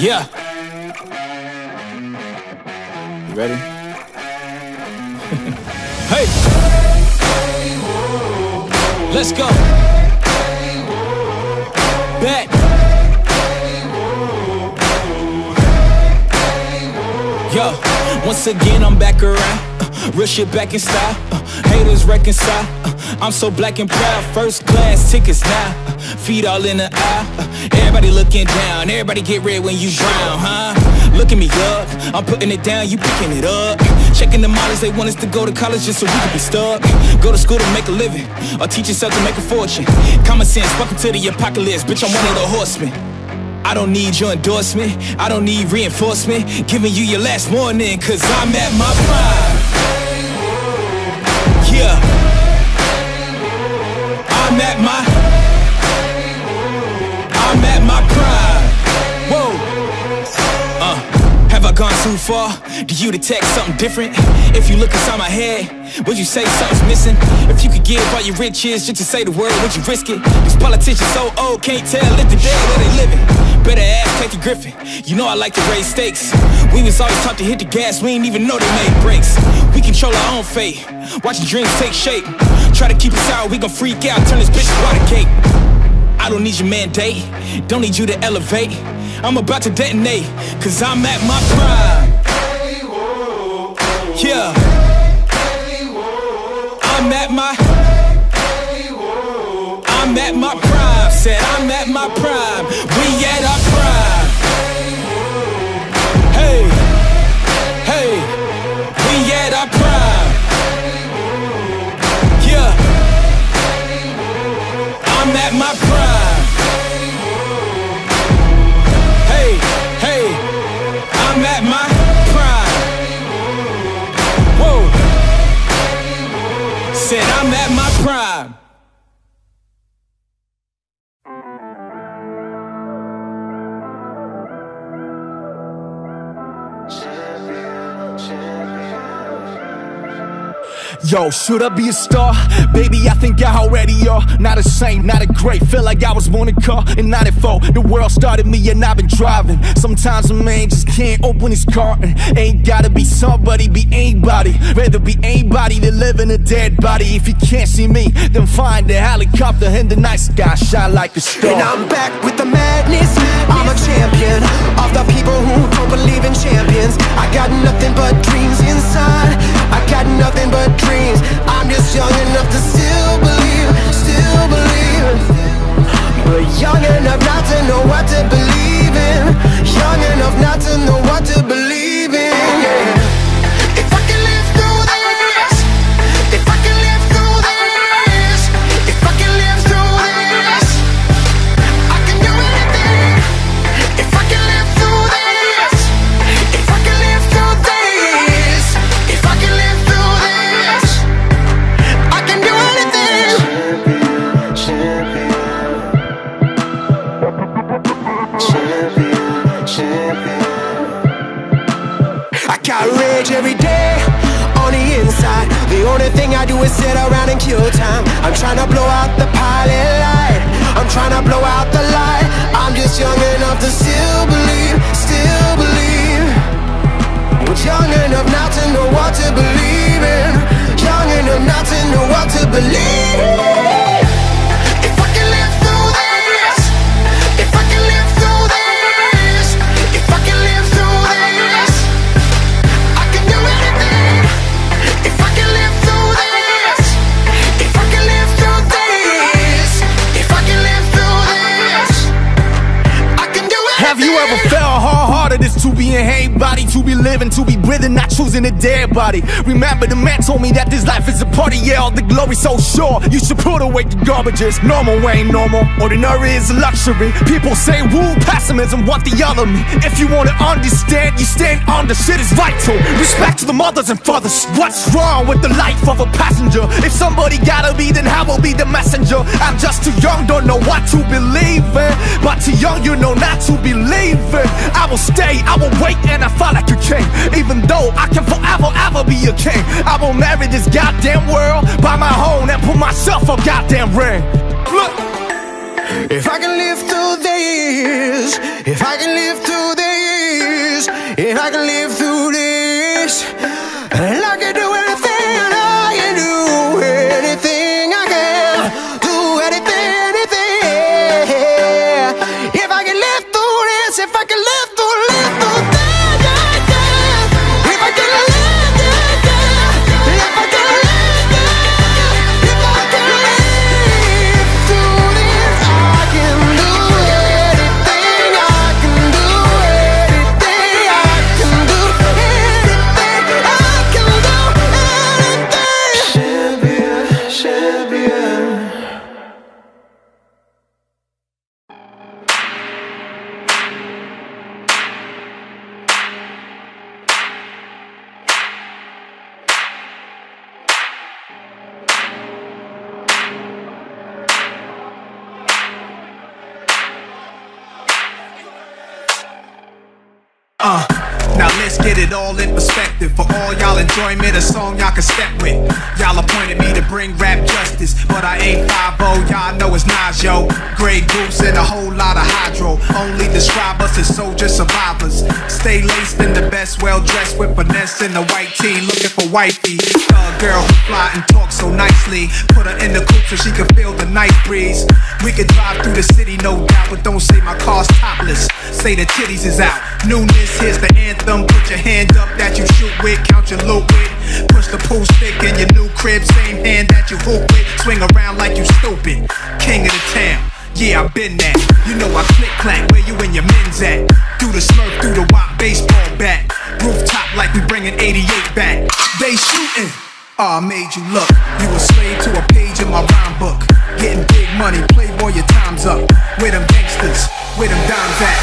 Yeah. You ready? hey. Let's go. Bet. Yo, once again I'm back around. Real shit back in style. Uh, haters reconcile. Uh, I'm so black and proud. First class tickets now. Uh, feet all in the aisle. Uh, everybody looking down. Everybody get red when you drown, huh? Look at me up. I'm putting it down. You picking it up. Checking the models. They want us to go to college just so we can be stuck. Go to school to make a living. Or teach yourself to make a fortune. Common sense. Welcome to the apocalypse. Bitch, I'm one of the horsemen. I don't need your endorsement, I don't need reinforcement Giving you your last warning, cause I'm at my prime Yeah I'm at my I'm at my prime Whoa uh, Have I gone too far? Do you detect something different? If you look inside my head would you say something's missing? If you could give all your riches just to say the word, would you risk it? These politicians so old, can't tell if the dead where they living Better ask Kathy Griffin, you know I like to raise stakes. We was always taught to hit the gas, we ain't even know they made brakes. We control our own fate, watching dreams take shape. Try to keep us out, we gon' freak out, turn this bitch to water cake I don't need your mandate, don't need you to elevate. I'm about to detonate, cause I'm at my prime. Yeah. I'm at my I'm at my prime Said I'm at my prime. We at our prime. Hey Hey We at our prime. Yeah I'm at my prime Yo, should I be a star? Baby, I think I already are. Not a saint, not a great. Feel like I was born in car in 94 The world started me and I've been driving. Sometimes a man just can't open his car and Ain't gotta be somebody, be anybody. Rather be anybody than live in a dead body. If you can't see me, then find the helicopter In the night sky, shine like a star. And I'm back with the madness. I'm a champion Of the people who don't believe in champions. I got nothing but dreams inside what to got rage every day on the inside. The only thing I do is sit around and kill time. I'm trying to blow out the pilot light. I'm trying to blow out the light. I'm just young enough to still believe, still believe. But young enough not to know what to believe in. Young enough not to know what to believe be living, to be breathing, not choosing a dead body. Remember the man told me that this life is a party Yeah, all the glory's so sure. You should put away the garbages Normal ain't normal, ordinary is a luxury. People say woo, pessimism, what the other me? If you wanna understand, you stand on the shit is vital. Respect to the mothers and fathers. What's wrong with the life of a passenger? If somebody gotta be, then I will be the messenger? I'm just too young, don't know what to believe in. But too young, you know not to believe in. I will stay, I will wait, and I fight like a king. Even though I can forever, ever be a king. I will marry this goddamn world Buy my own and put myself a goddamn ring Uh, now let's get it all in perspective. For all y'all enjoyment, a song y'all can step with. Y'all appointed me to bring rap justice, but I ain't 5 y'all know it's Nas, yo. Grey Goose and a whole lot of hydro. Only describe as soldier survivors. Stay laced in the best, well dressed with finesse in the white tee, looking for wifey. A girl who fly and talk so nicely. Put her in the coupe so she can feel the night breeze. We could drive through the city, no doubt, but don't say my car's topless. Say the titties is out. Newness, here's the anthem. Put your hand up that you shoot with, count your loot with. Push the pool stick in your new crib, same hand that you hoop with. Swing around like you stupid. King of the town. Yeah, I've been that. You know I click clack, where you and your men's at? Through the smurf, through the wop, baseball bat. Rooftop like we bringing 88 back. They shooting. Ah, I made you look. You a slave to a page in my rhyme book. Getting big money, playboy, your time's up. Where them gangsters, where them dimes at?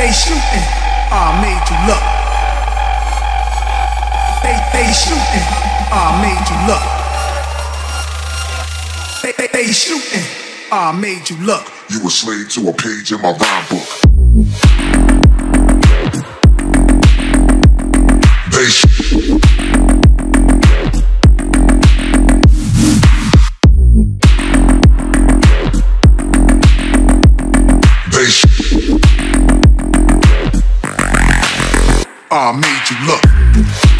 They shooting. Ah, I made you look. They they shooting. Ah, I made you look. They they, they shooting. I made you look. You a slave to a page in my rhyme book. They sh- They sh- I made you look.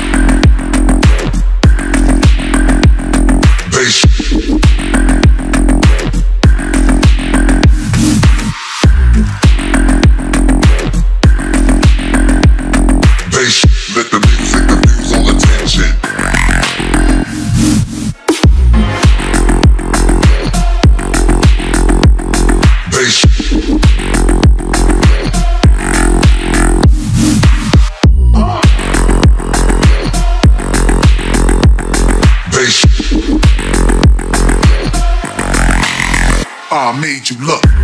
I made you look.